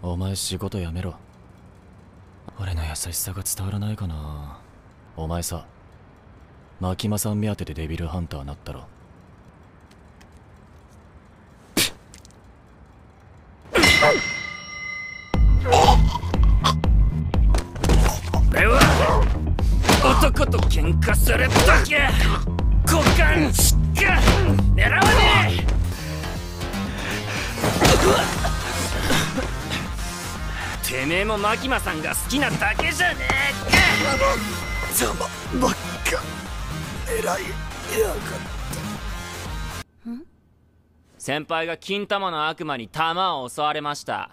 お前仕事辞めろ。俺の優しさが伝わらないかな。お前さ牧間さん目当てでデビルハンターなったろ。俺は男と喧嘩するだけ。股間しか。狙わねえ。てめえもマキマさんが好きなだけじゃねえか。邪魔ばっか狙いやが先輩が金玉の悪魔に弾を襲われました。